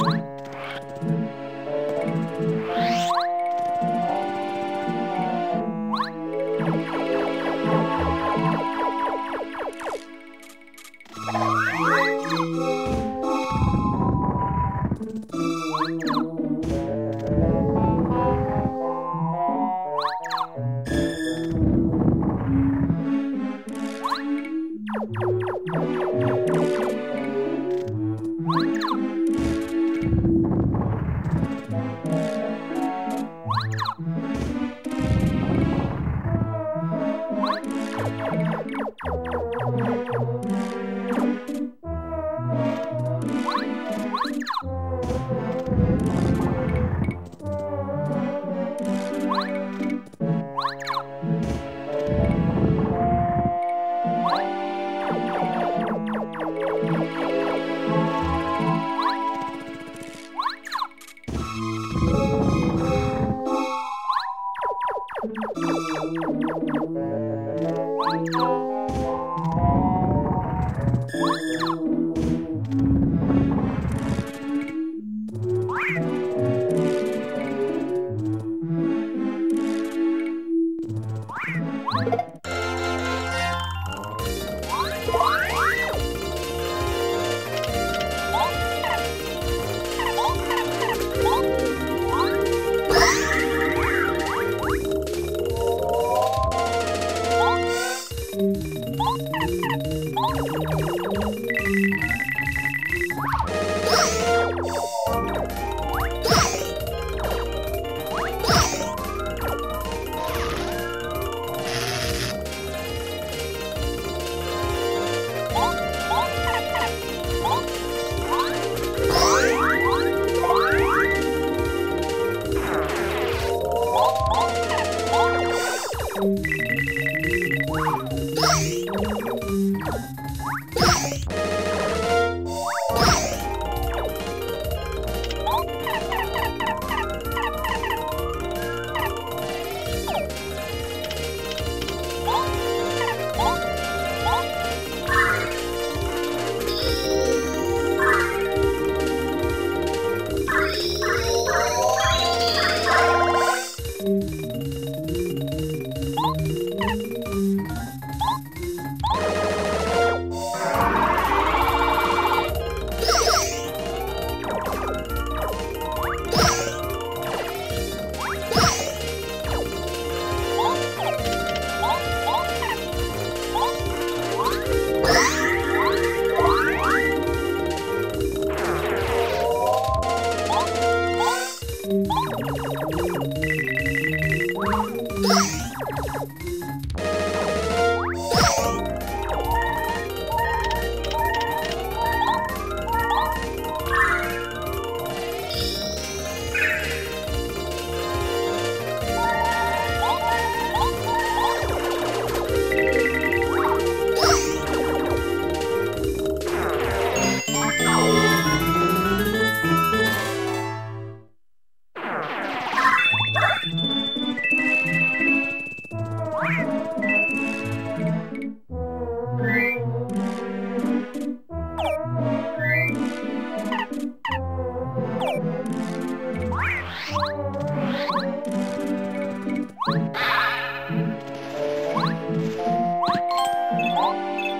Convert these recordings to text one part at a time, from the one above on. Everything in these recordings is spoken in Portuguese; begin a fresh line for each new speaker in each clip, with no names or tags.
you you Oh, my God.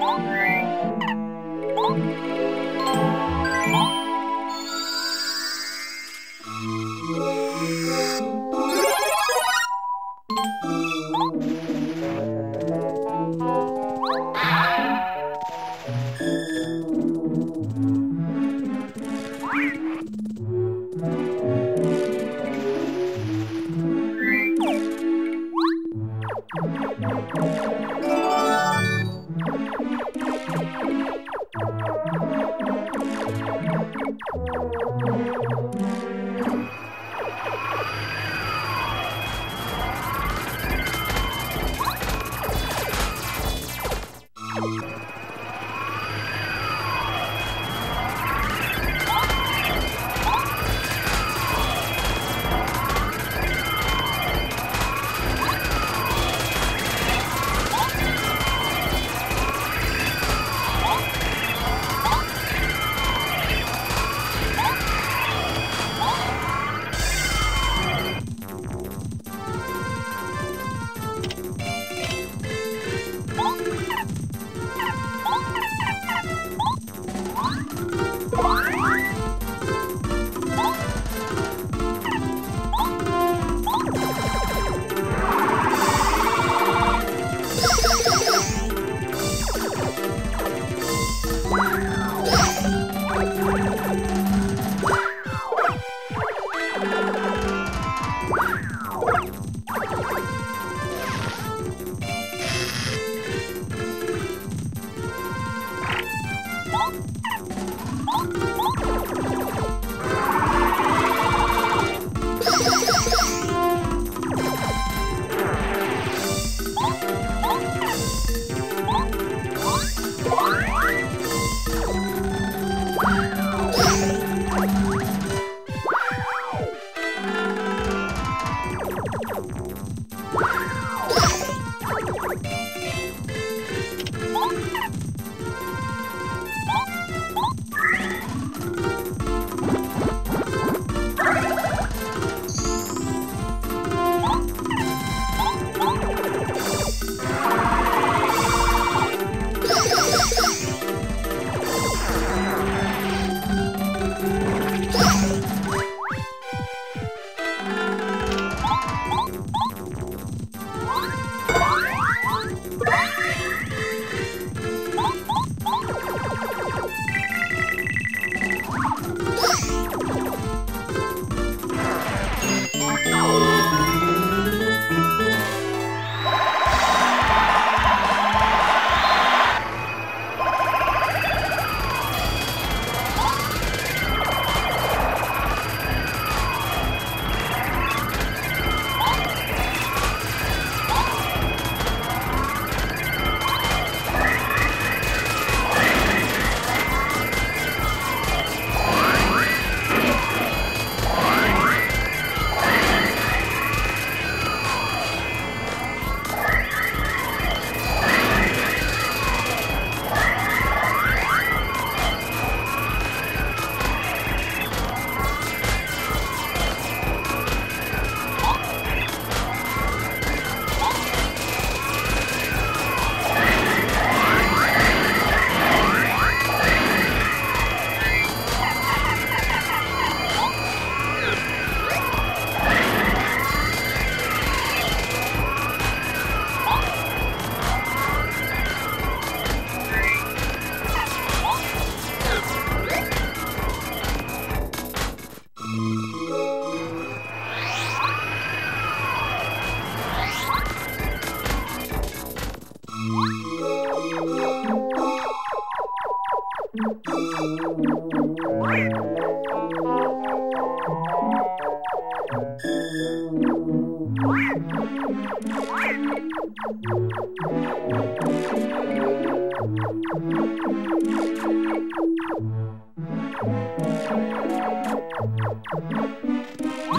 Thank you. Música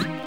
What?